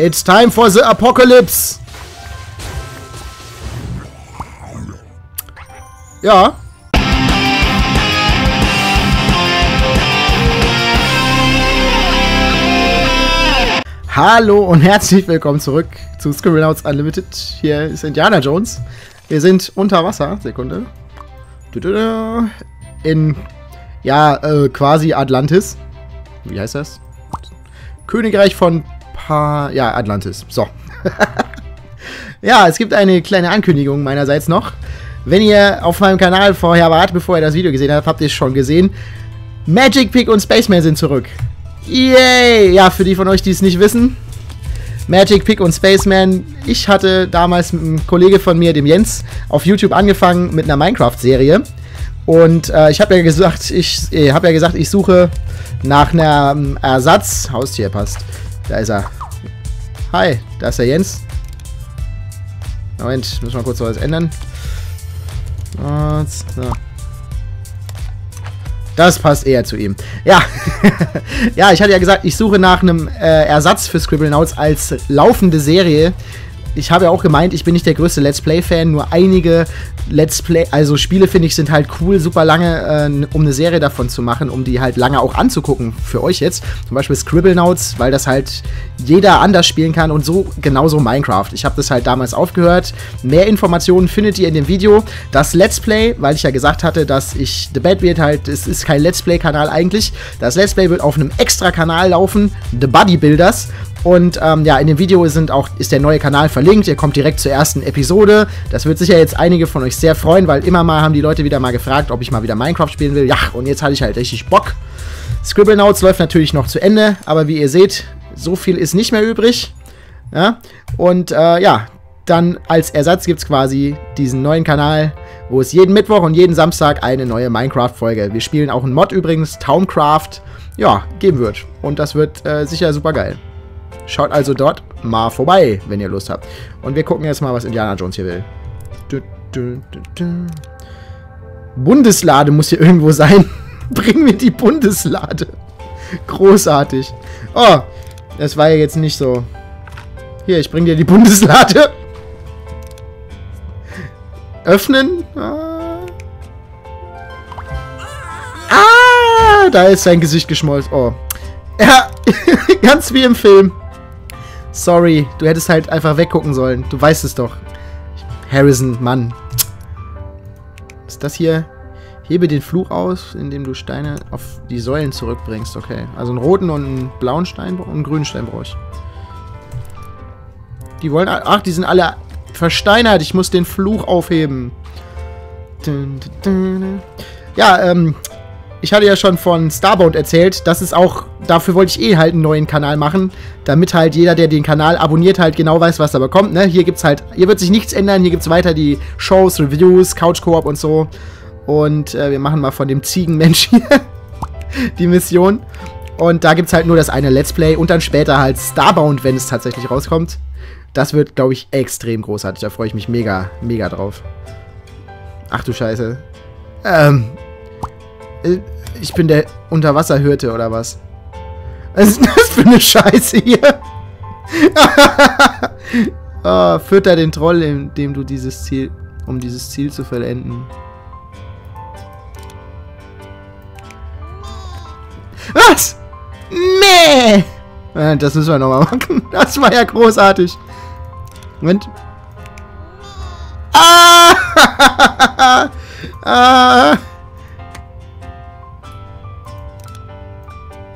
It's time for the apocalypse. Ja. Hallo und herzlich willkommen zurück zu Scribblenauts Unlimited. Hier ist Indiana Jones. Wir sind unter Wasser. Sekunde. In, ja, äh, quasi Atlantis. Wie heißt das? Königreich von pa ja, Atlantis. So. ja, es gibt eine kleine Ankündigung meinerseits noch. Wenn ihr auf meinem Kanal vorher wart, bevor ihr das Video gesehen habt, habt ihr es schon gesehen. Magic Pig und Spaceman sind zurück. Yay! Ja, für die von euch, die es nicht wissen. Magic Pig und Spaceman. Ich hatte damals mit einem Kollege von mir, dem Jens, auf YouTube angefangen mit einer Minecraft-Serie. Und äh, ich habe ja gesagt, ich äh, habe ja gesagt, ich suche nach einem Ersatz. Haustier passt. Da ist er. Hi, da ist der Jens. Moment, müssen wir kurz was ändern. Und, so. Das passt eher zu ihm. Ja, ja, ich hatte ja gesagt, ich suche nach einem äh, Ersatz für Scribblenauts als laufende Serie, ich habe ja auch gemeint, ich bin nicht der größte Let's Play-Fan, nur einige Let's Play, also Spiele finde ich sind halt cool, super lange, äh, um eine Serie davon zu machen, um die halt lange auch anzugucken für euch jetzt. Zum Beispiel Scribblenauts, weil das halt jeder anders spielen kann und so genauso Minecraft. Ich habe das halt damals aufgehört. Mehr Informationen findet ihr in dem Video. Das Let's Play, weil ich ja gesagt hatte, dass ich The Bad wird halt, es ist kein Let's Play-Kanal eigentlich. Das Let's Play wird auf einem extra Kanal laufen, The Bodybuilders. Und ähm, ja, in dem Video sind auch, ist der neue Kanal verlinkt. Ihr kommt direkt zur ersten Episode. Das wird sicher jetzt einige von euch sehr freuen, weil immer mal haben die Leute wieder mal gefragt, ob ich mal wieder Minecraft spielen will. Ja, und jetzt hatte ich halt richtig Bock. Scribblenauts läuft natürlich noch zu Ende, aber wie ihr seht, so viel ist nicht mehr übrig. Ja? Und äh, ja, dann als Ersatz gibt es quasi diesen neuen Kanal, wo es jeden Mittwoch und jeden Samstag eine neue Minecraft-Folge. Wir spielen auch einen Mod übrigens, Towncraft, ja, geben wird. Und das wird äh, sicher super geil. Schaut also dort mal vorbei, wenn ihr Lust habt. Und wir gucken jetzt mal, was Indiana Jones hier will. Du, du, du, Bundeslade muss hier irgendwo sein. Bring mir die Bundeslade. Großartig. Oh, das war ja jetzt nicht so. Hier, ich bring dir die Bundeslade. Öffnen. Ah, ah da ist sein Gesicht geschmolzen. Oh. Ja, ganz wie im Film. Sorry, du hättest halt einfach weggucken sollen. Du weißt es doch. Harrison, Mann. Ist das hier? Hebe den Fluch aus, indem du Steine auf die Säulen zurückbringst. Okay. Also einen roten und einen blauen Stein und einen grünen Stein brauche ich. Die wollen... Ach, die sind alle versteinert. Ich muss den Fluch aufheben. Ja, ähm, ich hatte ja schon von Starbound erzählt, das ist auch, dafür wollte ich eh halt einen neuen Kanal machen, damit halt jeder, der den Kanal abonniert, halt genau weiß, was da bekommt, ne? Hier gibt's halt, hier wird sich nichts ändern, hier gibt's weiter die Shows, Reviews, Couch Koop und so. Und äh, wir machen mal von dem Ziegenmensch hier die Mission. Und da gibt's halt nur das eine Let's Play und dann später halt Starbound, wenn es tatsächlich rauskommt. Das wird, glaube ich, extrem großartig. Da freue ich mich mega, mega drauf. Ach du Scheiße. Ähm, äh, ich bin der Unterwasserhirte oder was? Was ist das für eine Scheiße hier? oh, fütter den Troll, indem du dieses Ziel, um dieses Ziel zu vollenden. Was? Nee! Äh, das müssen wir nochmal machen. Das war ja großartig. Moment. Ah! ah!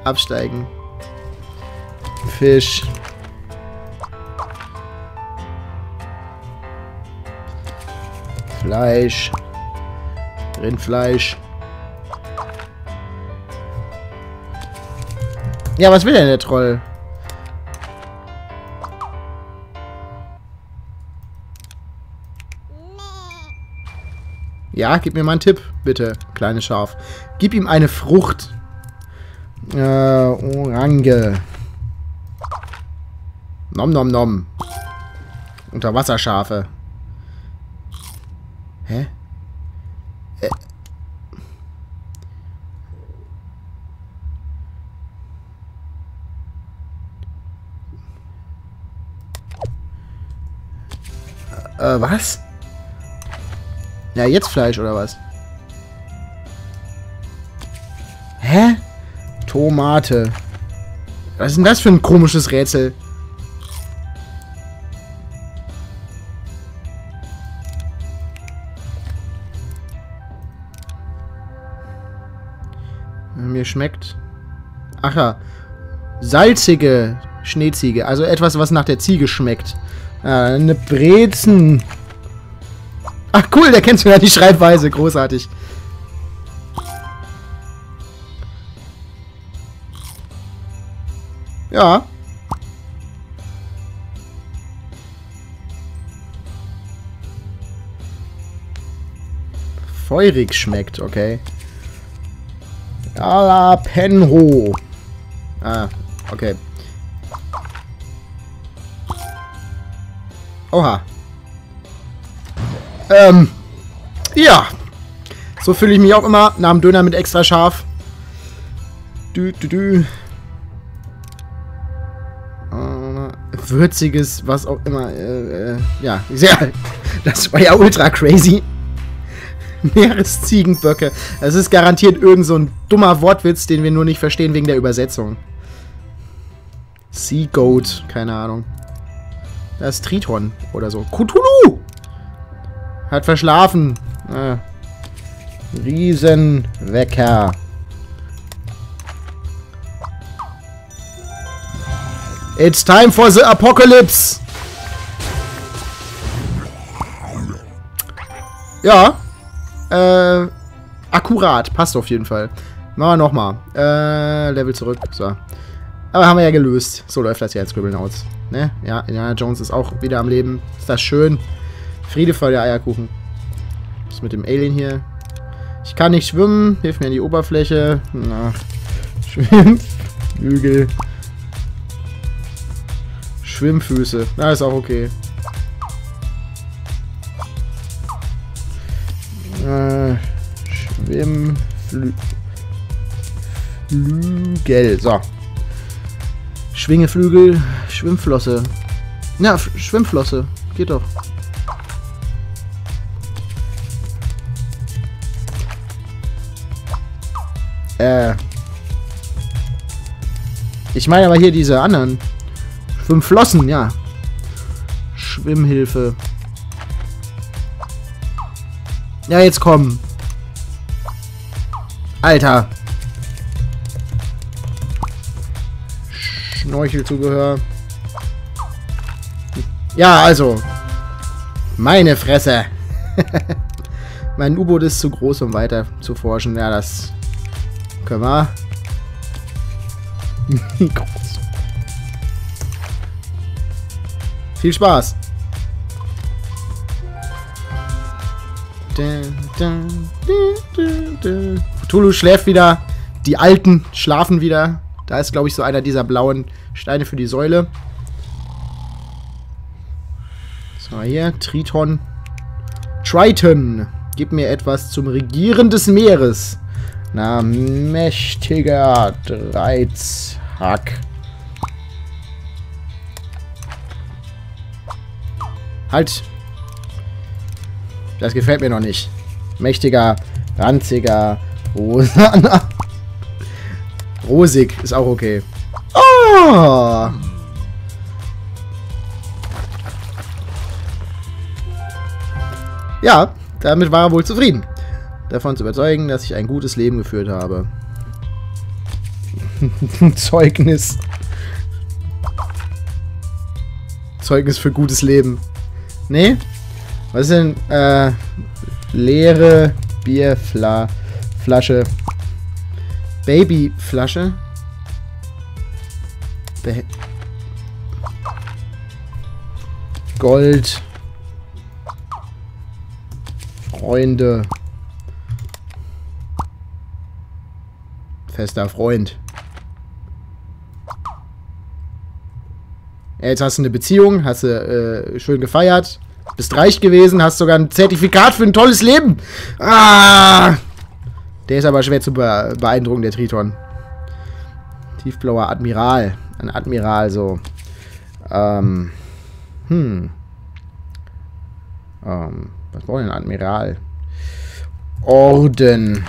Absteigen. Fisch. Fleisch. Rindfleisch. Ja, was will denn der Troll? Ja, gib mir mal einen Tipp, bitte, kleines Schaf. Gib ihm eine Frucht. Äh, Orange. Nom nom nom. Unterwasserschafe. Hä? Äh. Äh, was? Ja, jetzt Fleisch oder was? Tomate. Was ist denn das für ein komisches Rätsel? Mir schmeckt. Ach ja. Salzige Schneeziege. Also etwas, was nach der Ziege schmeckt. Äh, eine Brezen. Ach cool, der kennt sogar die Schreibweise. Großartig. Ja. Feurig schmeckt, okay. Jalapeno. Ah, okay. Oha. Ähm. Ja. So fühle ich mich auch immer nach dem Döner mit extra scharf. Dü, dü, dü. Würziges, was auch immer. Äh, äh, ja, sehr. Das war ja ultra crazy. Meeresziegenböcke. Es ist garantiert irgend so ein dummer Wortwitz, den wir nur nicht verstehen wegen der Übersetzung. Sea Goat, keine Ahnung. Das ist Triton oder so. Cthulhu! Hat verschlafen. Ah. Riesenwecker. It's time for the apocalypse! Ja. Äh, akkurat. Passt auf jeden Fall. Machen wir nochmal. Äh, Level zurück. So. Aber haben wir ja gelöst. So läuft das ja jetzt Scribblenauts. Ne? Ja, Indiana Jones ist auch wieder am Leben. Ist das schön. Friede voll der Eierkuchen. Was ist mit dem Alien hier? Ich kann nicht schwimmen. Hilf mir an die Oberfläche. Na. Schwimmflügel. Schwimmfüße. Na, ist auch okay. Äh, Schwimmflügel. So. Schwingeflügel, Schwimmflosse. Ja, F Schwimmflosse. Geht doch. Äh. Ich meine aber hier diese anderen. Schwimmflossen, ja. Schwimmhilfe. Ja, jetzt komm. Alter. Schnorchelzubehör. Ja, also. Meine Fresse. mein U-Boot ist zu groß, um weiter zu forschen. Ja, das können wir. Viel Spaß. Cthulhu schläft wieder. Die Alten schlafen wieder. Da ist, glaube ich, so einer dieser blauen Steine für die Säule. So, hier. Triton. Triton. Gib mir etwas zum Regieren des Meeres. Na, mächtiger Dreizhack. Halt. Das gefällt mir noch nicht. Mächtiger, ranziger, rosa. Rosig ist auch okay. Oh! Ja, damit war er wohl zufrieden. Davon zu überzeugen, dass ich ein gutes Leben geführt habe. Zeugnis. Zeugnis für gutes Leben. Nee? Was ist denn, äh, leere Bierflasche. Babyflasche. Be Gold. Freunde. Fester Freund. Jetzt hast du eine Beziehung, hast du äh, schön gefeiert, bist reich gewesen, hast sogar ein Zertifikat für ein tolles Leben. Ah! Der ist aber schwer zu beeindrucken, der Triton. Tiefblauer Admiral. Ein Admiral, so. Ähm. Hm. Ähm, was braucht denn ein Admiral? Orden.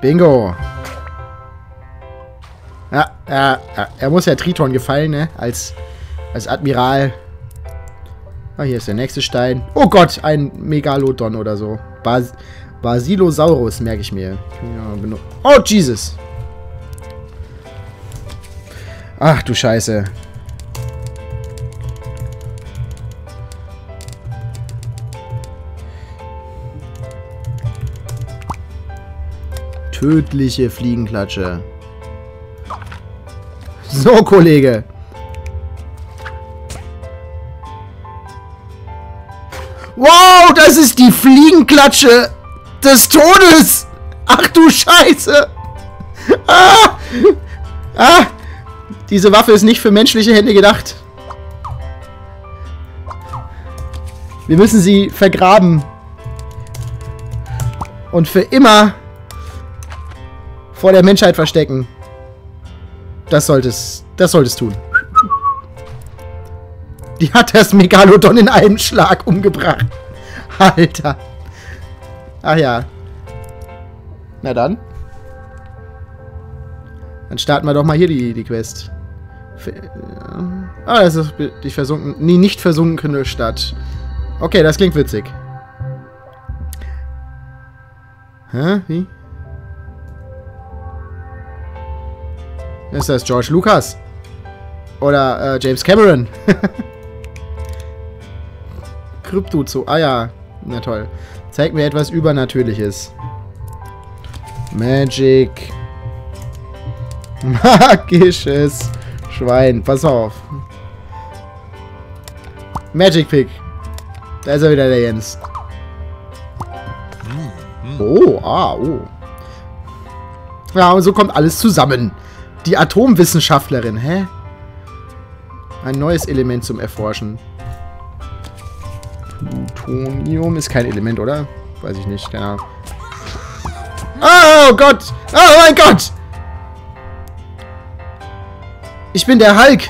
Bingo. Ja, er muss ja Triton gefallen, ne? Als, als Admiral. Ah, hier ist der nächste Stein. Oh Gott, ein Megalodon oder so. Bas Basilosaurus, merke ich mir. Oh, Jesus. Ach du Scheiße. Tödliche Fliegenklatsche. So, Kollege. Wow, das ist die Fliegenklatsche des Todes. Ach du Scheiße. Ah. Ah. Diese Waffe ist nicht für menschliche Hände gedacht. Wir müssen sie vergraben. Und für immer vor der Menschheit verstecken. Das solltest, das solltest tun. Die hat das Megalodon in einem Schlag umgebracht. Alter. Ach ja. Na dann. Dann starten wir doch mal hier die, die Quest. Ah, das ist die versunken, nee, nicht versunkene Stadt. Okay, das klingt witzig. Hä? Wie? Ist das George Lucas? Oder äh, James Cameron? Krypto zu. Ah ja. Na toll. Zeig mir etwas Übernatürliches. Magic. Magisches. Schwein, pass auf. Magic Pick. Da ist er wieder, der Jens. Oh, ah, oh. Ja, und so kommt alles zusammen. Die Atomwissenschaftlerin, hä? Ein neues Element zum Erforschen. Plutonium ist kein Element, oder? Weiß ich nicht, keine. Oh Gott! Oh mein Gott! Ich bin der Hulk.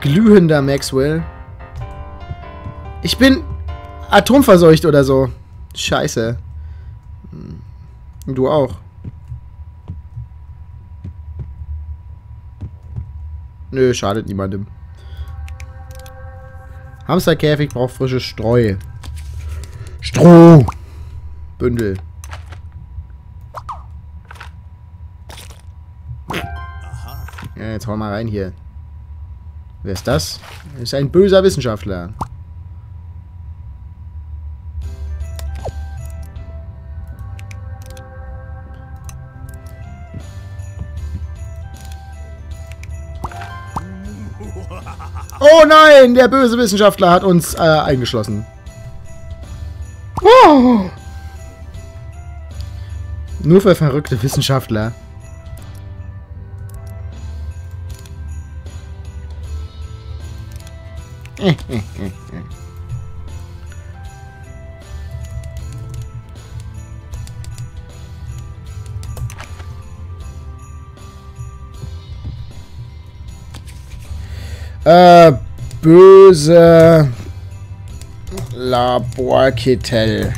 Glühender Maxwell. Ich bin atomverseucht oder so. Scheiße. Hm. Du auch. Nö, schadet niemandem. Hamsterkäfig braucht frische Streu. Stroh. Bündel. Ja, jetzt hau mal rein hier. Wer ist das? Das ist ein böser Wissenschaftler. Oh nein, der böse Wissenschaftler hat uns äh, eingeschlossen. Oh. Nur für verrückte Wissenschaftler. äh, böse Laborkittel.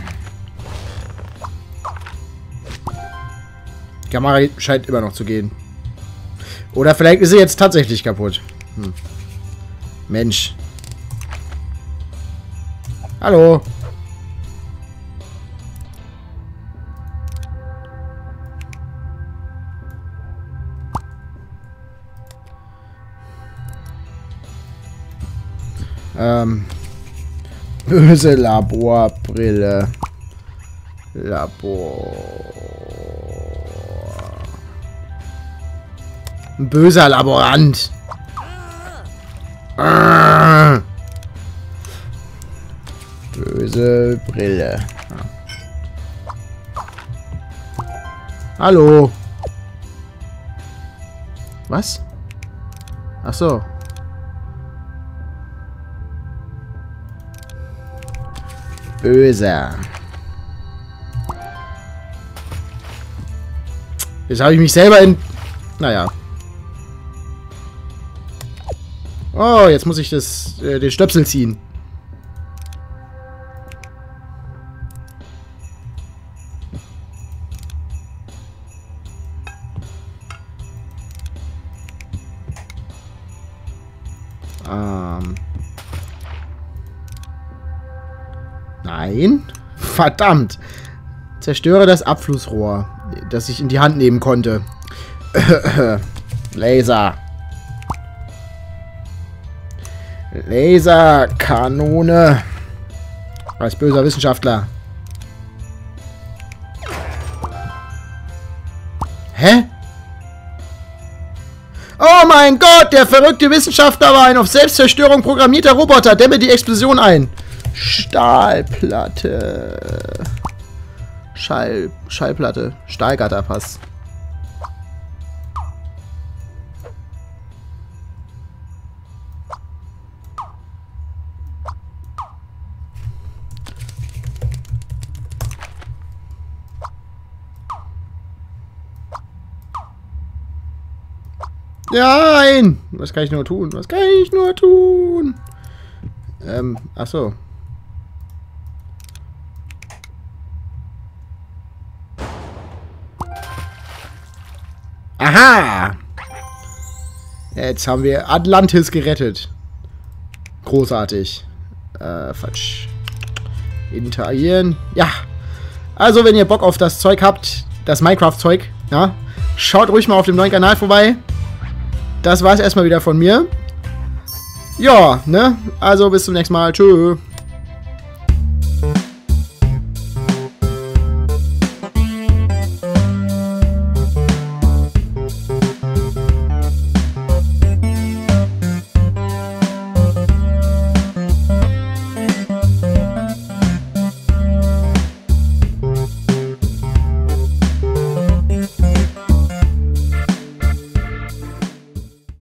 Die Kamera scheint immer noch zu gehen. Oder vielleicht ist sie jetzt tatsächlich kaputt. Hm. Mensch. Hallo. Ähm. Böse Laborbrille. Labor. Ein böser Laborant. Ah. Böse Brille. Hallo. Was? Ach so. böser. Jetzt habe ich mich selber in... Naja. Oh, jetzt muss ich das, äh, den Stöpsel ziehen. Verdammt. Zerstöre das Abflussrohr, das ich in die Hand nehmen konnte. Laser. Laserkanone. Als böser Wissenschaftler. Hä? Oh mein Gott, der verrückte Wissenschaftler war ein auf Selbstzerstörung programmierter Roboter. Dämme die Explosion ein. Stahlplatte. Schall, Schallplatte. Stahlgatterpass. Nein! Was kann ich nur tun? Was kann ich nur tun? Ähm, ach so. Aha! Jetzt haben wir Atlantis gerettet. Großartig. Äh, falsch. Interagieren. Ja. Also, wenn ihr Bock auf das Zeug habt, das Minecraft-Zeug, ja, schaut ruhig mal auf dem neuen Kanal vorbei. Das war es erstmal wieder von mir. Ja, ne? Also bis zum nächsten Mal. Tschüss.